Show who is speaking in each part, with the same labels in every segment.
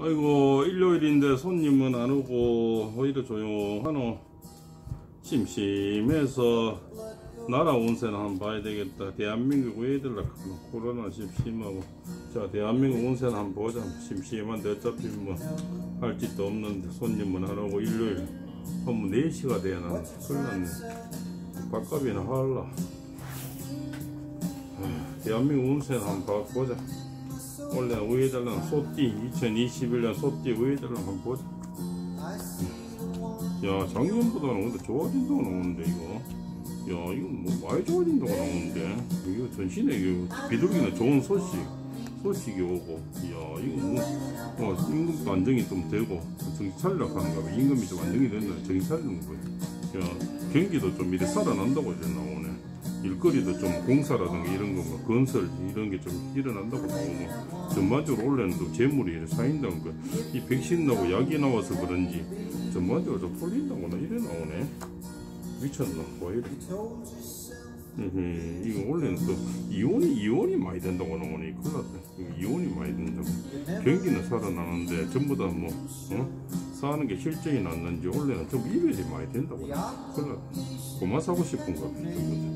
Speaker 1: 아이고 일요일인데 손님은 안 오고 오히려 조용하노? 심심해서 나라 운세는 한번 봐야 되겠다. 대한민국 왜 이들라 코로나 심심하고. 자 대한민국 운세는 한번 보자. 심심한데 어차피 뭐할 짓도 없는데 손님은 안 오고 일요일 한번 4시가 돼야 나네 큰일 났네. 밥값이나 할라. 아, 대한민국 운세는 한번 봐- 보자 원래 우회달랑 소띠 2021년 소띠 우회달랑 한번 보자. 야 작년보다는 근데 좋아진다고 나오는데 이거. 야 이거 뭐 많이 좋아진다고 나오는데. 이거 전신에 이거 비둘기는 좋은 소식 소식이 오고. 야 이거 뭐 어, 임금도 안정이 좀 되고 정신 차리려고 하는가 봐 임금이 좀 안정이 된다 정신 차리는 거야. 야 경기도 좀 이래 살아난다고 이제 나오네 일거리도 좀 공사라든가 이런 거, 뭐 건설 이런 게 좀 일어난다고 나오고 전반적으로 원래는 또 재물이 쌓인다는 거야. 이 백신 나고 약이 나와서 그런지 전반적으로 좀 풀린다거나 이래 나오네. 미쳤나? 왜 이래? 이거 원래는 또 이온이 이온이 많이 된다고 나오네. 큰일 났다. 이온이 많이 된다고. 경기는 살아나는데 전부 다뭐 어? 사는 게 실정이 났는지 원래는 좀 이별이 많이 된다고. 큰일 났다. 그만 사고 봐. 전부 다.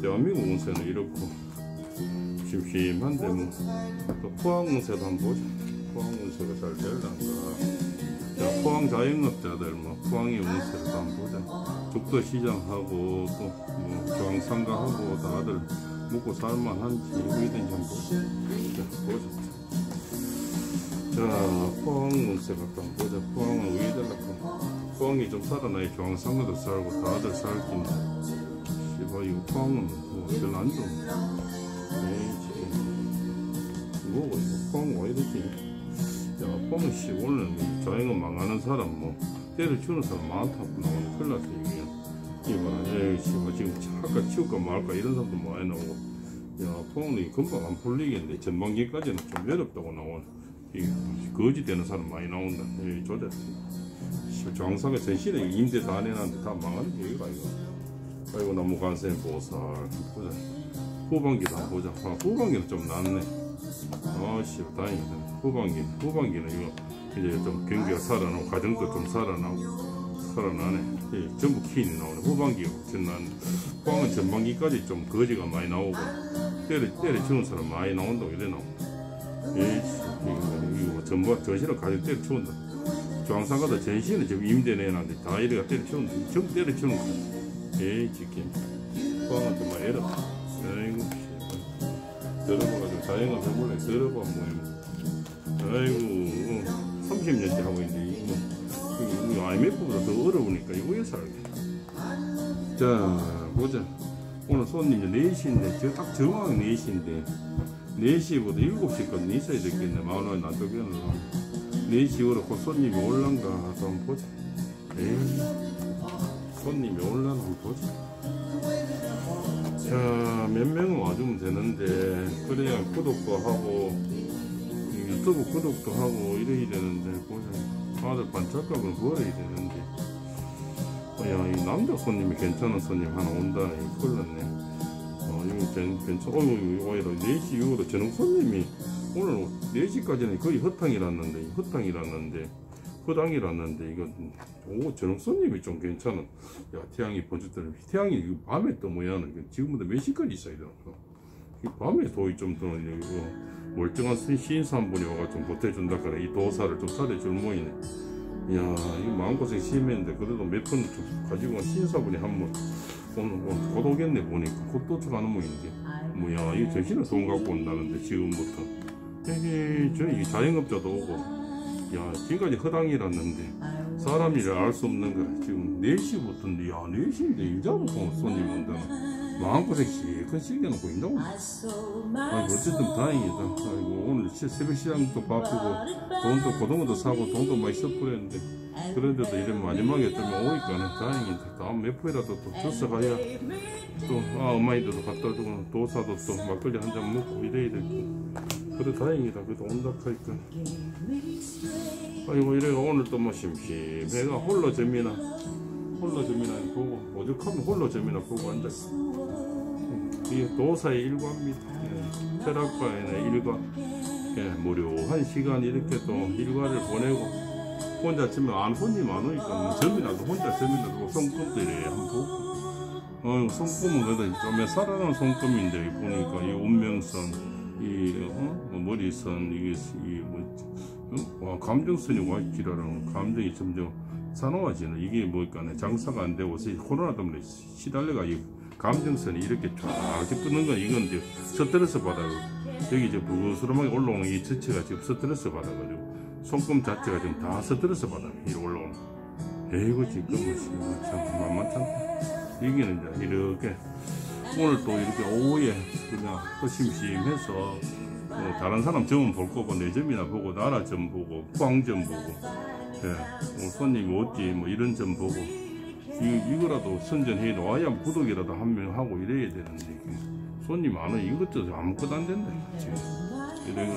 Speaker 1: 대한민국 운세는 이렇고 심심한데 뭐또 포항 운세도 한번 보자. 포항 운세가 잘 될란가 자 포항 자영업자들 뭐 포항의 운세를 한번 보자. 죽도 시장하고 또 뭐 중앙상가하고 다들 먹고 살만한지 어디든지 한번 보자. 자 보자. 자 포항 운세가 한번 보자. 포항은 위에달라고 포항이 좀 살아나야 중앙상가도 살고 다들 살긴데 이거 포항은 뭐 별로 안 망하는 사람 뭐 때려치우는 사람 많다고 나오네 큰일 났어 이게. 에이 씨발 지금 아까 치울까 말까 이런 사람도 많이 나오고. 야 포항이 금방 안 풀리겠는데 전반기까지는 좀 외롭다고 나오네 이 거지 되는 사람 많이 나온다. 조졌어. 정상에 전신에 임대 다 내놨는데 다 망하는 게 이거 이거 아이고 나무 간센 보살 보자. 후반기도 한번 보자. 아, 후반기는 좀 낫네. 아씨 다행이다. 후반기 후반기는 이거 이제 좀 경기가 살아나고 가정도 좀 살아나고 살아나네. 예, 전부 키인이 나오네. 후반기가 낫네 후반은 전반기까지 좀 거지가 많이 나오고 때려 때려 치는 사람 많이 나온다고 이래 나오네 에이씨 이거 이거 전부 전신을 가지고 때려 치운다. 중앙상가도 전신을 지금 임대 내놨는데 다 이래가 때려 치운다. 전부 때려 치는 거야 에이 지킨 포항은 정말 애롭다. 아이고 들어봐가지고 자영업 해볼래 들어봐 뭐 아이고 30년째 하고 있는데 이거 이거 IMF보다 더 어려우니까 이거 왜 살게? 자 보자. 오늘 손님이 4시인데 저 딱 정확히 4시인데 4시보다 7시까지 있어야 되겠네. 마을에 놔두기는 4시 오고 손님이 올란가? 한번 보자. 에이 손님이 올라나 한번 보자. 자, 몇 명은 와주면 되는데, 그래야 구독도 하고, 유튜브 구독도 하고, 이래야 되는데, 보자. 다들 반짝감을 벌어야 되는데. 어, 야, 이 남자 손님이 괜찮은 손님 하나 온다. 이 큰일 났네. 어, 이거 괜, 괜찮, 어이구, 이거 이거 4시 이후로 저녁 손님이 오늘 4시까지는 거의 허탕이랐는데, 허탕이랐는데, 허당이랐는데 이거 오 저녁 손님이 좀 괜찮은. 야 태양이 번쩍더니 태양이 이거 밤에 또 뭐야는 지금보다 몇 시까지 있어야 되나? 이 밤에 도이 좀더 이거 멀쩡한 시- 시인사 한 분이 와가 좀 보태준다 그래. 이 도사를 좀 살려줄 모이네. 야 이거 마음고생 심했는데 그래도 몇 번 가지고 온 시인사분이 한번 오늘 뭐, 곧 오겠네 보니까. 곧 도착하는 모인데 뭐야 이 정신을 돈 갖고 온다는데 지금부터. 이게 저이 자영업자도 오고 야 지금까지 허당이랐는데 사람 일을 알수 없는 거야 지금 4시부터인데 야 4시인데 이자부터 손님 온다는 마음고생 시큰 시켜놓고 있다고. 아이고 어쨌든 다행이다. 아이고 오늘 시- 새벽 시장도 바쁘고 돈도 고등어도 사고 돈도 많이 써버렸는데 그런데도 이래 마지막에 좀 오니까 다행이다 다음 몇 포이라도 또 줬어 가야 또 아, 엄마이들도 갖다 주고 도사도 또 막걸리 한 잔 먹고 이래야 되고 그래 다행이다. 그래도 온다 하니까 아이고 이래가 오늘 또뭐 심심해가 홀로 점이나 홀로 점이나 보고 오죽하면 홀로 점이나 보고 앉았어. 이게 도사의 일과입니다. 예, 철학과의 일과. 예, 무료한 시간 이렇게 또 일과를 보내고 혼자 치면 안 손님 안 오니까 뭐 점이라도 혼자 점이라도 손금도 이래 한번 보고. 어, 손금은 그래도 좀 살아난 손금인데 보니까 이 운명선 이 어? 뭐 머리선 이게 이뭐 어? 와, 감정선이 와 있기라는 감정이 점점 산호화지는 이게 뭐니까 장사가 안 되고 서 코로나 때문에 시달려가 이 감정선이 이렇게 쫙 끊는 건 이건 이제 스트레스 받아 여기 이제 부스름하게 올라오는 이 지체가 지금 스트레스 받아가지고 손금 자체가 지금 다 스트레스 받아 이 올라오는. 에이구 지금 뭐참 만만찮다. 여기는 이제 이렇게 오늘 또 이렇게 오후에 그냥 허심심해서 뭐 다른 사람 점은 볼 거고 내 점이나 보고 나라 점 보고 광점 보고 예, 뭐 손님이 어찌 뭐 이런 점 보고 이, 이거라도 선전해 놓아야 구독이라도 한 명 하고 이래야 되는데 손님 안 와 이것저것 아무것도 안 된다 지금. 이래가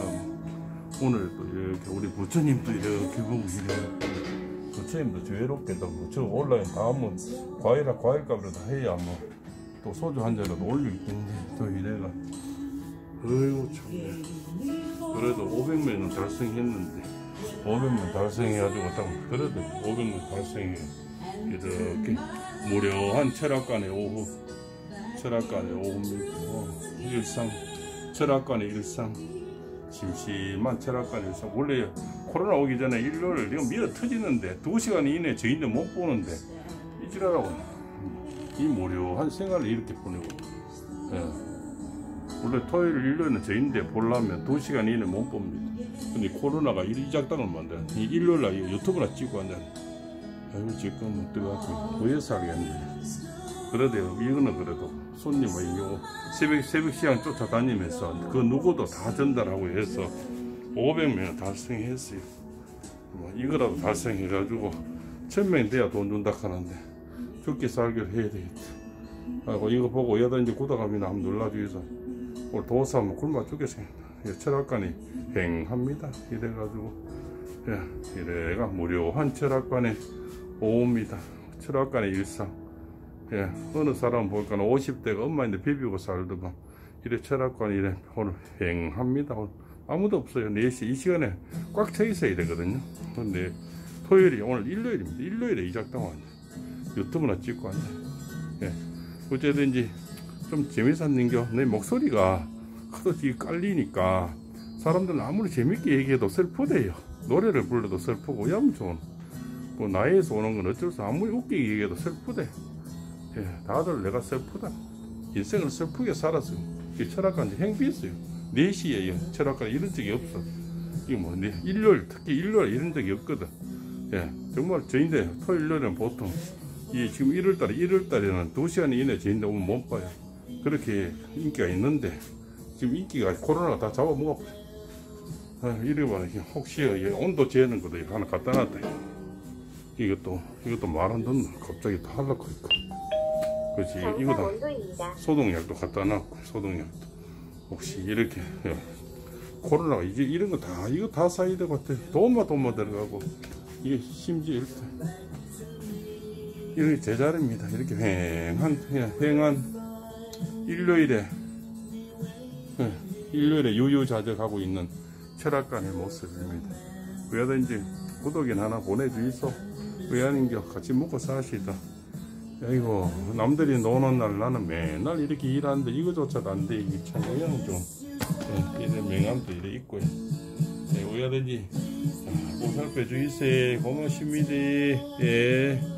Speaker 1: 오늘 또 이렇게 우리 부처님도 이렇게 보고 이래 부처님도 죄롭게도 뭐저 온라인 다 하면 과일이나 과일값이라도 해야 뭐 또 소주 한 잔이라도 올릴 텐데 또 이래가. 어이구 참. 그래도 500명은 달성했는데. 500명 달성해가지고 딱 그래도 500명 달성해. 이렇게 무료한 철학관의 오후 철학관의 오후입니다 어, 일상 철학관의 일상 심심한 철학관의 일상 원래 코로나 오기 전에 일요일 이거 미어 터지는데 2시간 이내 저희는 못 보는데 이지라라고 이 무료한 생활을 이렇게 보내고. 예. 원래 토요일 일요일은 저인데 보려면 2시간 이내 못 봅니다. 근데 코로나가 이 작당을 만들어 이 일요일날 유튜브나 찍고 한다. 아이고 지금 뜨거워 보여서 하겠네 그래도 이거는 그래도 손님을 이거 새벽 새벽 시장 쫓아다니면서 그 누구도 다 전달하고 해서 500명 달성했어요. 뭐 이거라도 달성해가지고 1000명 돼야 돈 준다 하는데 죽기 살기를 해야 되겠다. 하고 이거 보고 여든지 구독하면 한번 눌러주셔서 오늘 도서 한번 굶어 죽겠습니다 예, 철학관이 행합니다. 이래가지고. 예, 이래가 무료한 철학관의 오후입니다. 철학관의 일상. 예, 어느 사람 보니까 50대가 엄마인데 비비고 살더만. 이래 철학관 이래 오늘 행합니다. 오늘 아무도 없어요. 4시 이 시간에 꽉 차 있어야 되거든요. 근데 토요일이 오늘 일요일입니다. 일요일에 이작당 왔네 유튜브나 찍고 왔네 예, 어쨌든지 좀 재밌었는겨 내 목소리가 하도 뒤 깔리니까 사람들은 아무리 재밌게 얘기해도 슬프대요. 노래를 불러도 슬프고 좋은. 뭐 나이에서 오는 건 어쩔 수 아무리 웃기게 얘기해도 슬프대. 예, 다들 내가 슬프다. 인생을 슬프게 살았어요. 이 철학관 행비했어요. 4시에 철학관 이런 적이 없어. 이거 뭐 네, 일요일 특히 일요일 이런 적이 없거든. 예, 정말 저인데 토요일날은 보통 이 지금 1월달에 1월달에는 2시간 이내 저인데 오면 못 봐요. 그렇게 인기가 있는데 지금 인기가 코로나가 다 잡아먹어 아, 이래 봐 혹시 온도 재는 것도 하나 갖다 놨다. 이것도 이것도 말 안 듣는 갑자기 다 하려고 있고. 그렇지. 이거
Speaker 2: 다.
Speaker 1: 소독약도 갖다 놨고 소독약도. 혹시 이렇게 예. 코로나가 이제 이런 거 다 이거 다 사야 되고 돈만 돈만 들어가고. 이게 심지어 이렇게 이렇게 제자리입니다. 이렇게 횡한 횡한 일요일에 예, 일요일에 유유자적하고 있는 철학관의 모습입니다. 왜든지 구독이나 하나 보내주이소. 왜 아닌겨? 같이 먹고 사시다. 아이고 남들이 노는 날 나는 맨날 이렇게 일하는데 이거조차도 안 돼. 이게 참 그냥 좀 예, 이런 명함도 이래 있고요. 예, 오야든지 보살펴 주이세 고맙습니다. 예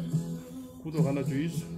Speaker 1: 구독 하나 주이소